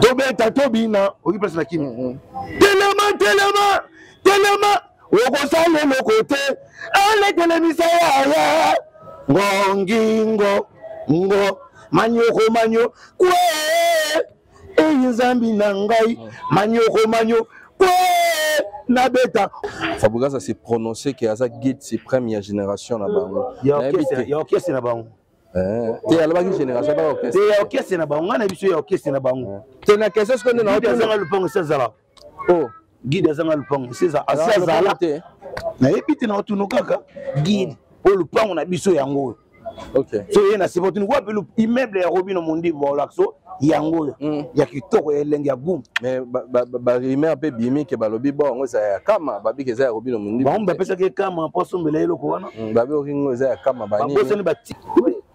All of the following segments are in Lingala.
tobeta tobina oki place na kimi mhm. telema telema telema okosala eloko te aletelemisa yaya ngongingo ngo manyoko manyo kwe eyi nzambi na ngai mhm. manyoko manyo kwe nabeta fabrigas a se prononce ke aza guide suprême ya génération na bango ya orchestre na bango Eh, te alobaki génération ba orchestre te ya orchestre na bango ngai na biso ya orchestre na bango eh. te na question sikoyo nde na guide azanga lupango esi azala o oh. guide azanga lupango esi azala te nayebi te na otunu kaka guide oyo oh. lupango na biso yango oyo so ye na sepotuni wapi immeuble ya robino mondimbo olakso yango oyo mm. ya kitoko ya elengi ya gumu mais barime mpe bimi ke balobi bo yango eza ya kama babi ke eza ya robino mundi bango bapesaki ekama mpo asombela eloko wana mm, babi oki ngo eza ya kama babosani bati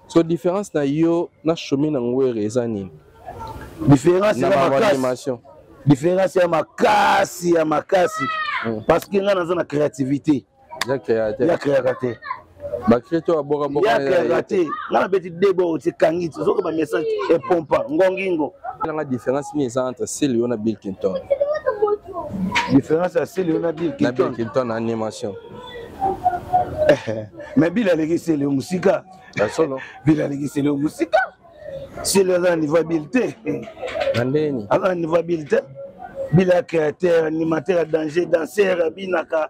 so différence na yo na chemin na ngwere eza nini différence ya makasi différence ya makasi ya makasi mm. parce que ngai naza na créativité ya créaka te bakristo ya boka boka ya créaka te nga na beti debo oti kangi ti ozoka ba message epompa ngongingo nanga différence nini eza entre sili yo na bill clinton différence ya sili yo na bill clinton na bill clinton na animation mais bill aleki sili yo mosika ya solo bill aleki sili yo mosika sili aza na niveau ya bill te na ndeni aza na niveau ya bill te bila créateur animateur ya danger danser abinaka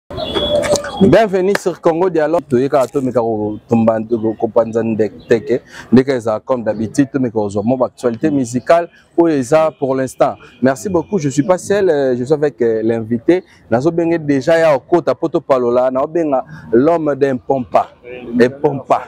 bienvenue sur congo dialogue toye kaka tomeka kotumba kopanza teke ndeke ezala comme d'habitude tomeka kozwa mwa baactualité musicale oyo eza pour l'instant merci beaucoup je suis pas seul euh, je suis avec euh, l'invité nazobenge déjà ya okota mpo topalola naobenga l'homme d'un pompa epompa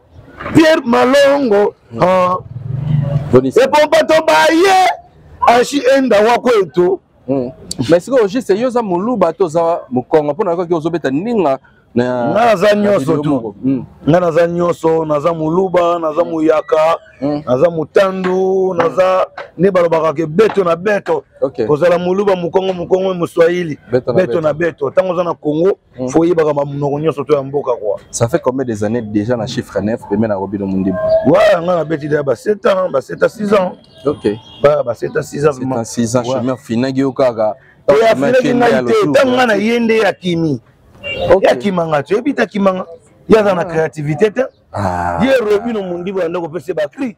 Pierre Malongo uh, epompa to baye ashi enda wako eto hmm. mais sikoyo juste yo oza moluba to oza mokongo mpo na yokoki ozobeta ninga nga naza nyonso tu hmm. nga naza nyonso naza moluba naza moyaka hmm. naza motandu naza nde balobaka ke beto na beto kozala moluba mokongo mokongo moswahili beto na beto ntango oza na congo Mm. faut oyebaka bamunoko nyonso to ya mboka kua ça fait combien des années déjà na chiffre 9 pembe na robino mondibu wa nga na beti deya ba 7 ans ba 7 à 6 ans ok ba ba 7 à 6 ans 7 ans 6 ans chemin finaki yo kaka oya finaki ngai te ntango nga na ye nde akimi ye akimanga te oyebi te akimanga ye aza na ah. créativité te ah. ye robino mondibu yanda kopesa ye bacri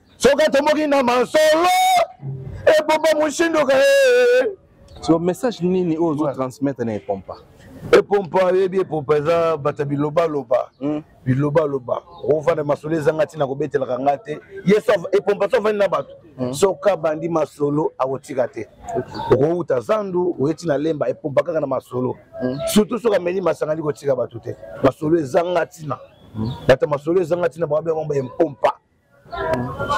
soki atomboki na masolo epompa moshindoka eh. so message nini oyo ozotransmettre na epompa epompa oyebi epompa eza bato ya bilobaloba hmm. bilobaloba ovanda masolo ezanga ntina kobetelaka nga te ye epompa so avandi na bato hmm. soki abandi masolo akotika te okouta zandu oye ntina lemba epompa kaka na masolo hmm. surtout soki ameli masangani kotika bato te masolo ezanga ntina bato masolo ezanga ntina bawabi yango ba empompa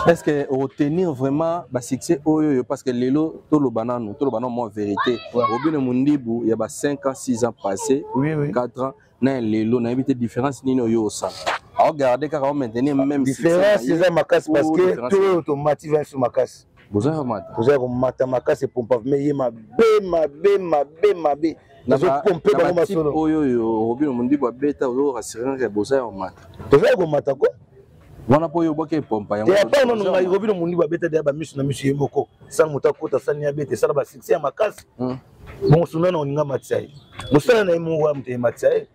est ce que okotenir vraiment basuccès oyo oyo parce que lelo toloba nanu toloba nano mwa vérité obino mondibu ya ba 5 ans 6 ans passé 4 ans na lelo nayebi te différence nini oyo osala aogarde kaka omaintenir même différence eza makasi parce que toyo tomati vinso makasi bozali komata tozali komata makasi epompa me ye mabe mabe mabe mabe nazopompe bango masolo oyo oyo robino mondibu abeta ozokoka sirenaka bozali komata tozali komata ko wana mpo oyobwaki epompa yango epai mano ngai kobino mondibu abeta deya bamisu na misu ye moko sala moto akota sani ya bete esala basuccès ya makasi hmm. bongo suna na oninga matisa ye mosala na ye moko ya moto ye matisa ye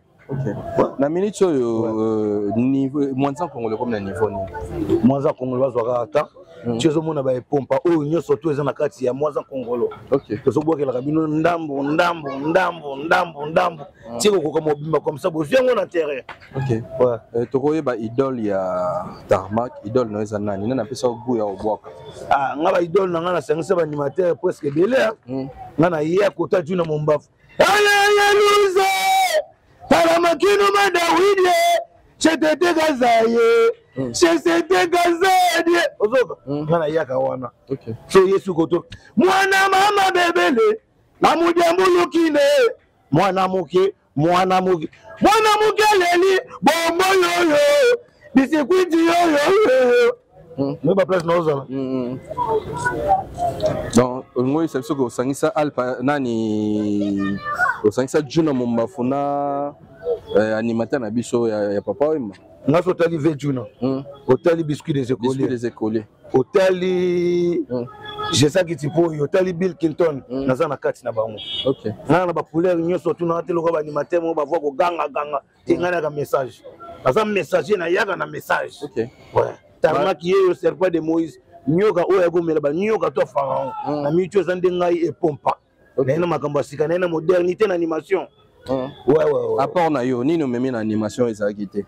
na minute oyo euh, euh, mwanza congolais komi na niveau nini mwanza congolais bazwaka ata hmm. ti ozomona baepompa oyo nyonso to eza na kati ya mwanza congolo tozobwakelaka bino ndambo ndambo ndambo ndambo ndambo hmm. ti kokoka mobimba komsa bozwi yango na terrain Ok. Ouais. Euh, tokoyeba idole ya Tarmac, idole na eza nani? Nani apesa yo goût ya obwaka? Ah, nga ba idole na nga na sangisa ba animateur presque belé. Hein? Mm. Nga na ye akota juu na mombafu. Ala ya luze. Tala makino ma Dawidi. Chetete kazaye. Mm. Chetete kazaye. Ozoka. Mm. Nga na ye akawana. Ok. So Yesu koto. Mwana mama bebele. Amujambulukine. Mwana muke. mwana muke mwana muke aleli bombo yoyo bisikwiti yoyoyoyo hmm. nde baplace naozala hmm, hmm. donc olingi oyebisa biso kosangisa alpa nani osangisa juna mombafu na eh, animateur na biso ya, ya papa oyemba nga so otali ve juna otali biscuit des écoliers otali mm. jesaki tipo oyo otali bill clinton mm. naza na kati na bango okay. nana na bacouleur nyonso tunaka te lokola baanimateur moko bavoi kogangaganga te mm. ngai nayaka message naza messager nayaka na message okay. ouais. tarmaki yeyo serpent de moïse nyoka oyo akomela banyoka to pharaon mm. na mitu eza nde ngai epompa naye na makambo ya sika naye na modernité na animation hein? ouais, ouais, ouais. apport na yo nini omemi na animation ezalaki te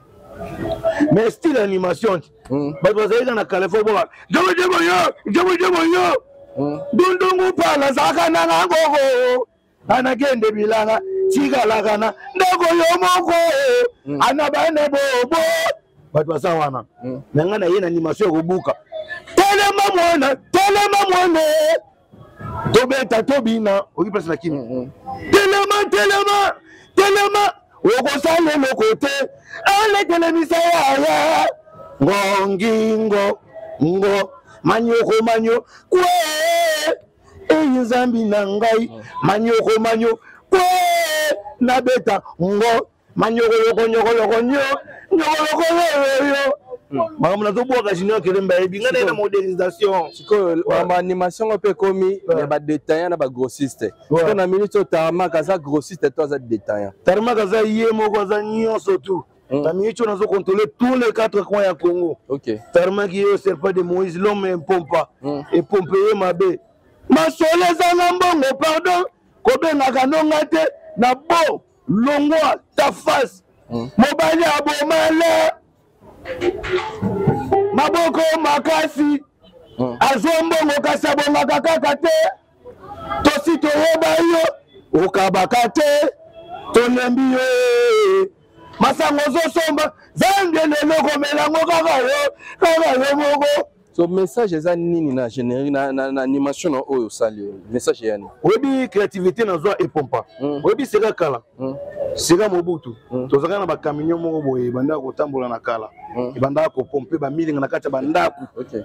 mais style animation hmm. bato bazalaki na kala fo boka jobojebo yo jobojebo yo hmm. dundungu pa nazalaka nanga gogo anakende bilanga tikalakana ndako yo moko hmm. ana bane bobo bato baza wana na ngai na ye na animation ya kobuka telema mwana telema mwana tobeta tobina oki place na kimi mhm. telema telema telema okosala eloko te aletelemisa yaya ngongingo ngo manyoko manyo kwe eyi nzambi na ngai manyoko manyo kwe nabeta ngo manyokoloko nyokoloko nyo nyokoloko yoyoyo makambo nazobwaka junior kelemba yebi ngai naye na modernisation sikoyo makambo animation ngo mpe ekomi ya badetaillant na bagrossiste siko na minute oyo tarmak aza grossiste to aza detaillant tarmak aza ye moko aza nyonso tout Mm. na minute oyo nazo contrôler tous les quatre coins ya congo okay. tarmaki ye serpent de moïse l'homme empompa mm. epompe ye mabe masolo ezanga mbongo pardon kobengaka nonga te na bo longwa ta face hmm. mobali abomale maboko makasi hmm. azwa mbongo kasi abongaka kaka te tosi toyeba yo okabaka te tolembi yo masango ozosomba zangele lokomelango kaka yo kaka yo moko so message eza nini na générique na, na, na animation na oyo osali oyo message ya nini oyebi créativité nazwa epompa mm. oyebi seka kala mm. seka mobutu mm. tozalaka na bacamion moko boye ebandaka kotambola na kala mm. ebandaka kopompe bamilinga na kati ya bandako okay.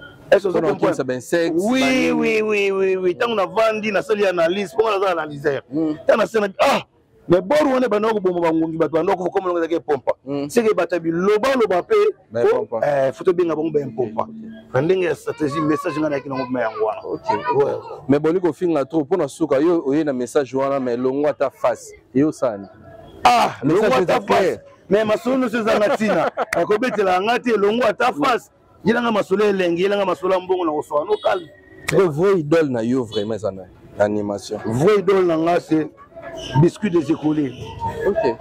oui oui oui oui oui ntango navandi nasali analyse mpo nga nazala analyseur ntango mm. nasali ah me bor wana ebanda koboma bangungi bato banda kofa komonaka ezalaki epompa hmm. seke ebata bilobaloba mpe eh, fo tobenga bango baempompa na ndenge ya stratégie message ngai nayaki nango ma yango wana mais boni kofinga trop mpo na suka yo oye na message wana mais longwa ata face yo osani ah longwa ata face mais masolo nyonso ezanga ntina akobetela nga te longwa ata face yelanga masolo elengi yelanga masolo ya mbongo na kosoka no calme le vrai idole na yo vraiment eza na animation vrai idole na nga c'est biscuit des écoliers ok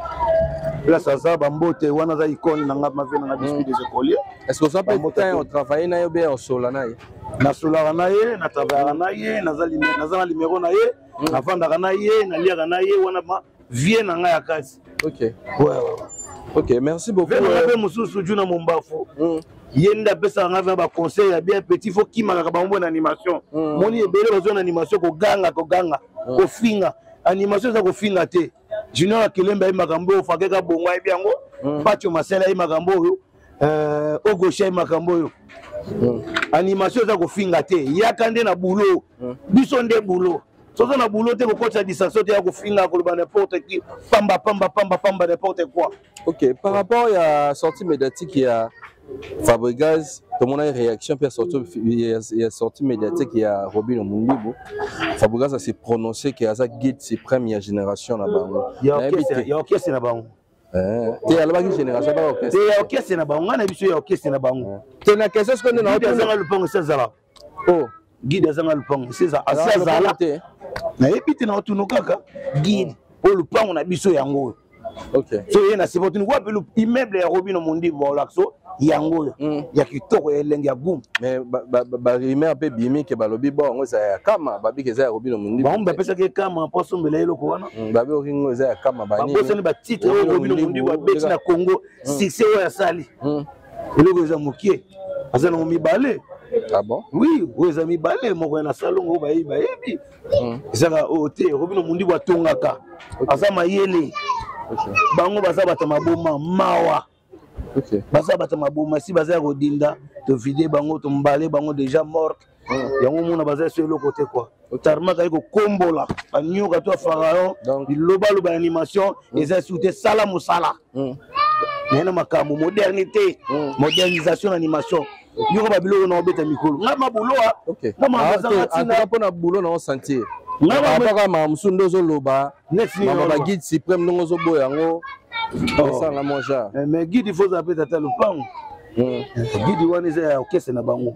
place aza bambote wana aza icone na nga mave na nga biscuit des écoliers est ce que oza mpe temps otravaille na ye obe osola na ye nasolaka na ye natravayaka na ye naza na limero na ye nafandaka na ye naliaka na ye wana vie na ngai ya kasi okay. ouais, ouais, ouais. ok merci beaucoup vena euh, mpe mosusu juna mombafu mm. ye nde apesaka ngai vena baconseil ya bien petit fo kimakaka bango na animation mm. moni ebele bazwa na animation koganga koganga mm. kofinga animation eza kofinga te junior akelemba ye makambo oyo fakeka bongo ayebi yango mm. pacho masela ye makambo oyo euh, ogosha ye makambo oyo mm. animation eza kofinga te yaka nde na boulot mm. biso nde boulot sozo na boulot te kokotisa distraction te ya kofinga koloba n'importe qui pamba pamba pamba pamba n'importe quoi ok par rapport ya sortie médiatique ya fabrigaz tomonaki réaction mpe ya sortie médiatique ya robino mundibu fabrigaz ase prononce ke aza guide suprême ya génération na bango ya orchestre na bango Eh. te alobaki génération ba orchestre te ya orchestre na bango ngai na biso ya orchestre na bango eh. te na question soki nde naotanga lopango esi azala oh guide azanga lupango si azala te nayebi te naotunu kaka guide oyo lupango na biso yango oyo so ye na sepotuni wapi immeuble ya robino mondimbo olakso yango oyo hmm. ya kitoko ya elengi ya gumu barime mpe bimi ke balobi bo yango eza ya kama babiki eza ya robino mondimbo bango bapesaki ye kama mpo asombela eloko wana hmm, babi okingo eza ya kama babosani batitre oyo robino mondimbo abeti na congo hmm. succès oyo asali eloko eza mokie aza nango mibale ah bon oui oyo eza mibale moko ya na salongo oyo bayebi bayebi hmm. ezaka oyo oh, te ekobi na mondi batongaka aza mayele bango baza bato maboma mawa baza bato maboma si baza ya kodinda tovide bango tombale bango deja morte yango omona baza so eloko te kua tarmak aye kokombola banioka to ya pharaon bilobaloba ya animation mm. eza su te sala mosala mm. naye na makambo modernité mm. modernisation na animation yoko babiloko na obeta mikolo nga mabuloa ah, mpona bulo na osentir kaka maka mosusu nde ozoloba mama baguide supreme ndenge ozoboya yango oh. esanga mon genre eh, mais guide ifo ozala mpe tata lopango guide wana eza ya okese na bango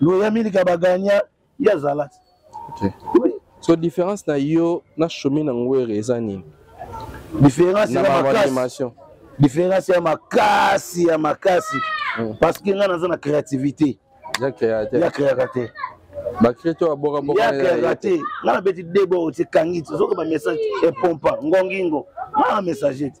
loya milika ba gagna ye azala te oui. so différence na yo na chemin na ngwere eza nini différence ya makasi différence ya makasi ya makasi mm. parce que ngai naza na créativité ya créaka te bakristo babokabokayakeaka te ngai nabeti debo otie kangi te soki bamessage epompa ngongingo ngai na messager te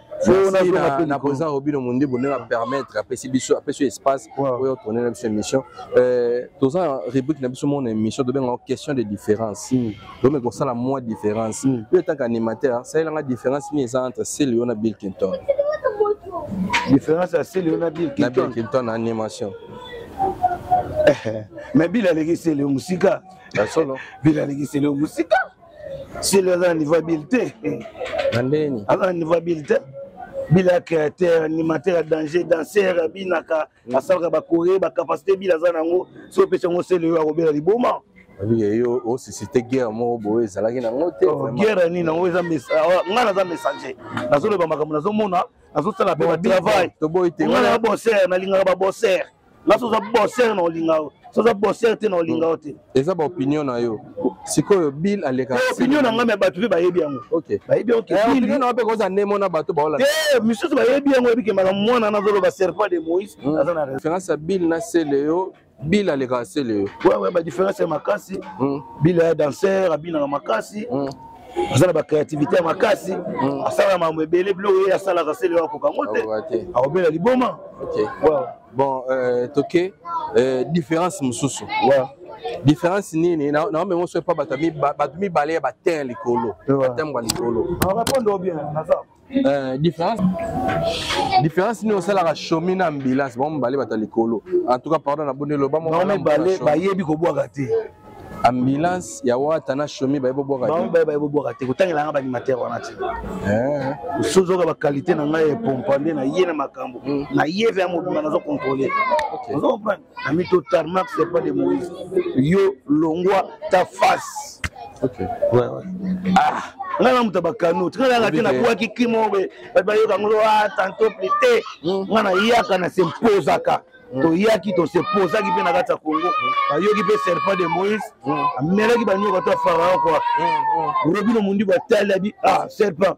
na président robino mondebo ndenge apermettre apesi biso apesi espace oyo tourne na biso émission euh, toza rubrique na biso mona émission tobengaka question de différence hmm. tome kosala mwa différence hmm. yo etanke animateur salelanga différence nini eza entre sele yo na bill clinton différence ya sele yo na bill clinton na animation mais bill alekisele yo mosika ya solo bill alekisele yo mosika sili aza na niveau ya bile te na ndeni aza na niveau ya bile te bila ya créateur animateur ya danger danser abinaka mm. asalaka bakore bacapacité bila aza na yango soki opesi yango sele oyo akobela liboma yo osisite guerre moko boye ezalaki nango te oh, guerre nini yango eza ah, ngai naza messager nazoloba makambo nazomona nazosala mpe batravaillaboser nalingaka baboser nga soza bosser na olinga yo soza bosser te na olinga yo te eza ba opinion na yo sikoyo bill aleka opinion na nga me bato mpe bayebi yango bayebi yango na mpe koza ndemo na bato baola te misusu bayebi yango ebikemaka mwana nazoloba serpent de moïse hmm. aza na référence ya bill na sele yo bill alekaka sele yo wewe badifference ya makasi hmm. bill ya danser abinaka makasi hmm. aza na bacréativité ya makasi mm. asala mambo ebele biloko ye asalaka sele oyo akoka yango te akobela liboma bon euh, toke euh, différence mosusu différence nini naomema oso epa bato mibale ya batin likolo batembo ya likolo Euh, différence différence nini osalaka shomi na ambulance bango mibale bata likolo en tout cas pardon naboni eloba bango mibale bayebi kobwaka te ambulance ya wata na shomi bayebi bobwaka te bango mibale bayebi bobwaka te kotangela nga baanimateur wana te eh. sozoka bakalite na ngai ya pompa nde na ye na makambo hmm. na ye ve ya mobimba nazo controle nazo comprendre na mito tarmac c'est pas de moïse yo longwa ta face okay. ouais, ouais. ah ngai na moto ya bakano tika nayaka te nakuaki kimo boye bato bayoka yango a tanto pli te ngai nayaka na semposaka toyaki tosepozaki mpe na kati ya congo bayoki mpe serpent de moïse amelaki banioka to ya farao kua robino mondi batali abi ah serpent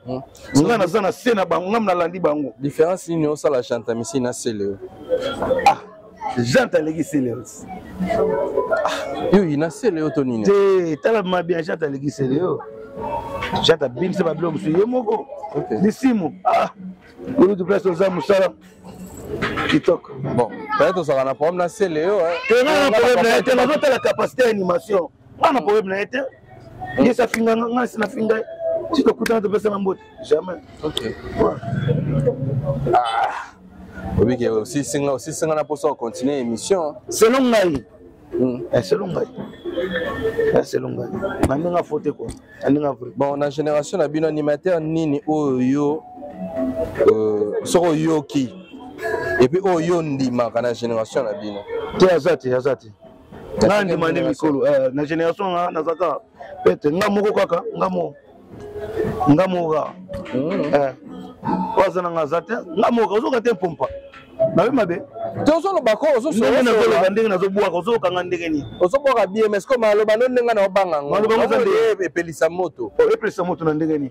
Hmm. nga naza na se na bango ngam nalandi bango différence nini osala chanta misi na seleo ah jante aleki seleos ah, yo yina seleo to nini te tala mabia jante aleki seleo jante abimisa babilo mosusu ye moko lisimo ah olutu place oza mosala kitoko bon peut-être ozalaka na problème na seleo te nga na problème na ye te nazotala capacité ya animation nga na problème na ye te ye si afinga nga nga si nafinga ye si tokutana topesana mbote jamais obike ah. osisinga osisinga na mposa ocontinue émission selon ngai hmm. eh, selon ngai eh, selon ngai na ndenge afote kua na ndenge avre bon na génération na bino animateur nini oyo yo euh, soki oyoki epuis oyo yo ondimaka na génération na bino te aza te aza te na ndima nde mikolo eh, na génération nga nazaka pete nga moko kaka nga moko nga moko kaka hmm. eh, oyo aza na nga aza te nga moko ozoka te mpompa nabe mabe tozoloba ko ozosndenge nazoloba ndenge nazobwaka ozokanga ndenge nini ozobwaka bms ko maloba no ndenge na obanga ngo epelisa moto oh, epelisa moto na ndenge nini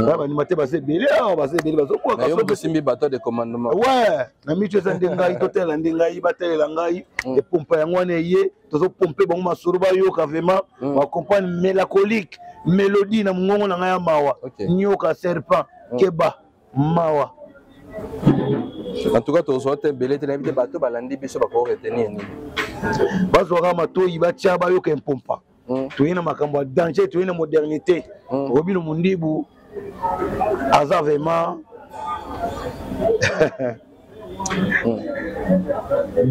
nga bandima te baza ebele awa baza ebele bazokuakaosimbi bato de commandement we na mitu eza nde ngai totalela nde ngai batalela ngai mm. epompa yango wana eye tozopompe bango masolo bayoka vraiment mm. bacomprane mélacolique mélodie na mongongo na ngai ya mawa nyoka serpent mm. keba mawa en tout cas tozwa te ebele te nayebi te bato balandi biso bakoretenir nini bazwaka matoi batya bayoka empompa mm. toye na makambo ya danger toye na modernité mm. robino mundibu aza vraiment mm.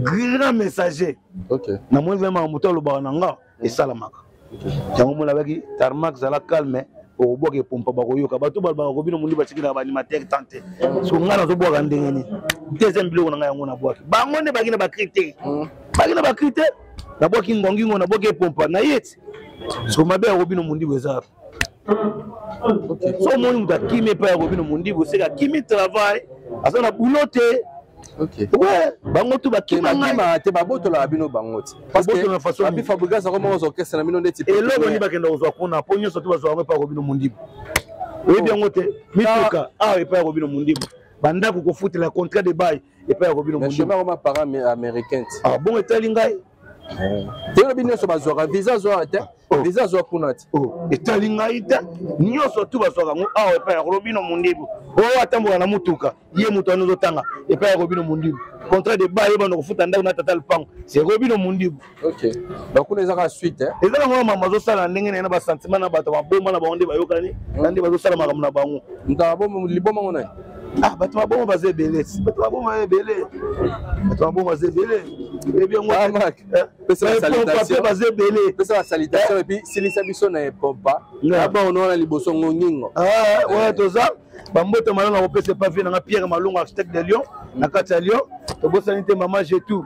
grand messager okay. namoni vraiment moto alobaka na nga mm. esalamaka yango mona abaki tarmak zala calme okobwaka epompa bakoyoka bato balobaka kobino mondi batikilaka baanimatere tan te so ngai nazobwaka ndenge nini deuxième biloko na ngai yango nabwaki bango nde baki na bakri te baki na bakri te nabwaki ngongingo nabwaki epompa na ye ti soko mabe ya robino mondibu eza wapi so omoni moto akimi epai ya robino mondibu seke akimi travail aza na bulo te bango tu bakimangima te babotolaka bino bango teabi fabrigas yango moko zorkestre na bino ndeti eloko nini bakenda kozwa kuna mpo nyonso te bazwa yango epai ya robino mondibu oyebi yango te mituka awa epai ya robino mondibu bandako kofutela contrat de bail epai ya kobino mundiuma parent américain ah bon etali ngai eh. te lobi nyonso bazwaka visa azwaka te oh. visa azwa kuna te oh. etali ngai te nyonso tu bazwaka yango awa epai ya kolobino mundibu oyo oh, atambola na motuka ye moto wana ozotanga epai ya kobino mundibu contrat de ba yebana kofuta ndako na tata lupango se kobino mundibu ok donc kuna eza kaka suite eh? eza nango mama azosala na ndenge naye na basentiment na bato maboma na bango nde bayokani hmm. na nde bazosala makambo na bango liboma ngo naye ah bato maboma baza ebele bato maboma ebele bato maboma baza ebele ebi yango ah, eh, eh, baza ebele pesa basalitation eh. epuis silisa biso na epompa na bango nawana liboso ngongingo ah, wana toza bambote malonga kopesa epa vie nanga pierre malonga architecte de lyon na kati ya lyon tobosani te mama jetou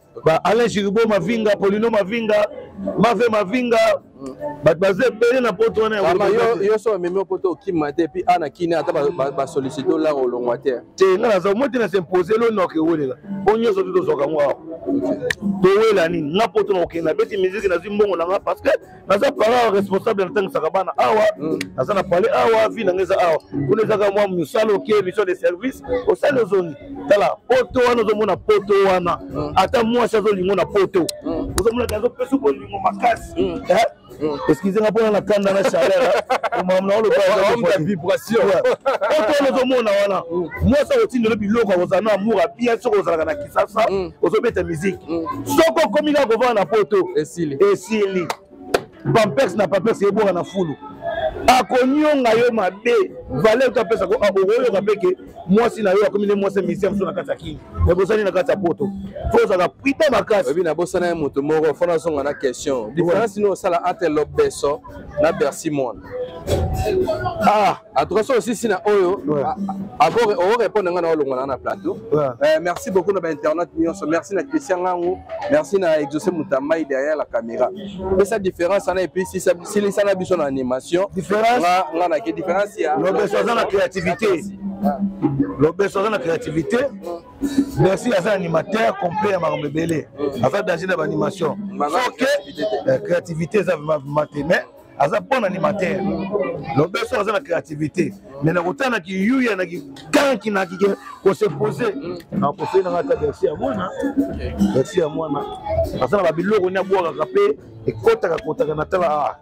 ba alain giribo mavinga polino mavinga mave mavinga mm. bato baza ebele na poto wana yo so omemi yo poto okima te epuis ana kini ata basollicite olaka olongwa te te nga naza moi te na s'impose lonoka ewelela mpo nyonso te tozwaka ngo awa towela nini nga poto na kokende nabeti miziki nazwi mbongo na nga parce que naza parent responsable na tangisaka bana awa mm. naza na pale awa vi nanga eza awa kuna ezaka mwa mosala oke mission de service osali ozongi tala poto wana ozomona poto wana mm. ata mwasi azolingo na poto mm. ozomona te azopesa bolingo makasi eh? excuse nga mpona na kanda na chaleur omamna olobavibration poto wana ozomona wana mwasi akotindelo biloko akozala na amour ya bien soki ozalaka na sasa mm. ozobeta musique mm. soko okomi kaka kovanda na poto esili esili pampers na pampers ebonga na fulu akonionga yo mabe valeur to apesa ah, okoyoka mpe ke mwasi na yo akomi nde mwasi ya misien mosusu na kati ya kini ebosani na kati ya poto fo ozalaka prida makasi oyebi nabosana ye moto moko fona azonga na question différence nini osala entre lobeso na bercy mwana ah en tout cas so osisi na oyo orépondre ngai na olongwana na plateau eh, merci beaucoup na bainternet nyonso merci na christian ngangu merci na exaucé mutambai derrière la caméra pesa différence wana epuis silisa na biso na animation nga nake différence ya lobeso aza na créativité lobeso aza na créativité merci aza animateur complet ya makambo ebele aza danger na baanimation soke eh, créativité eza vraimen te mais aza bon animateur lobeso aza na créativité mais nakotala na kiyuya na kikanki na kike kose pose nakosei nanga ata versi ya mwana versi ya mwana aza na babiloko ni abwakaka mpe ekotaka kotaka na tala ah,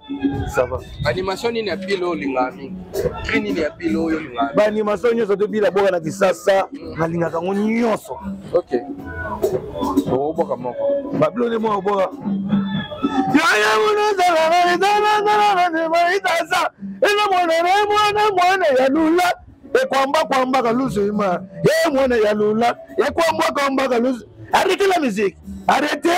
ça va animation nini ya pile olingaka mingi cri nini ya pile oyo olingaka baanimation nyonso to bila boka na kisasa mm. nalingaka yango nyonso ok okoboka moko babilo nde moko boka yaya munozalaaaaaaaaasa ena mwana na mwana mwana ya lula ekwamba kwamba kalusu ima e mwana ya lula ekwamba kwamba kalusu arrete la musique arrete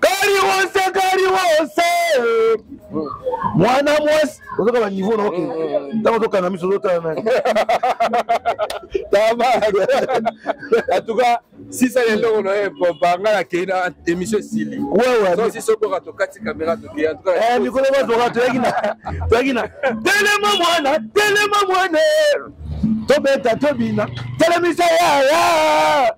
kariwose kariwose mwana mwasi ozoka baniveau na oke ntango ozokana na miso ozotala nani tabare atuka sisa ya eloko na ye banga nakei na émission esili wewesosi sokoka tokati kamera tokei eh, mikolo bazoka toyaki na toyaki na telema mwana telema mwana tobeta tobina telemisa yaya